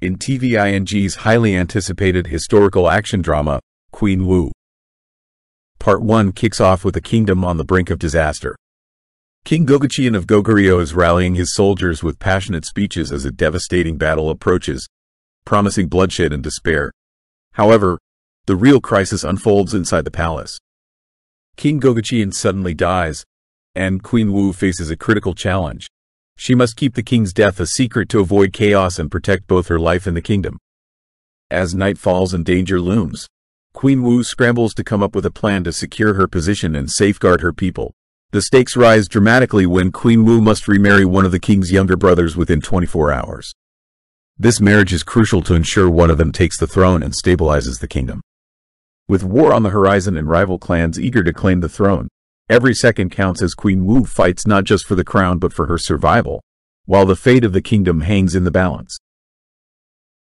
in TVING's highly anticipated historical action drama, Queen Woo. Part 1 kicks off with a kingdom on the brink of disaster. King Gogukcheon of Goguryeo is rallying his soldiers with passionate speeches as a devastating battle approaches, promising bloodshed and despair. However, the real crisis unfolds inside the palace. King Gogukcheon suddenly dies, and Queen Woo faces a critical challenge. She must keep the king's death a secret to avoid chaos and protect both her life and the kingdom. As night falls and danger looms, Queen Woo scrambles to come up with a plan to secure her position and safeguard her people. The stakes rise dramatically when Queen Woo must remarry one of the king's younger brothers within 24 hours. This marriage is crucial to ensure one of them takes the throne and stabilizes the kingdom. With war on the horizon and rival clans eager to claim the throne, Every second counts as Queen Woo fights not just for the crown but for her survival, while the fate of the kingdom hangs in the balance.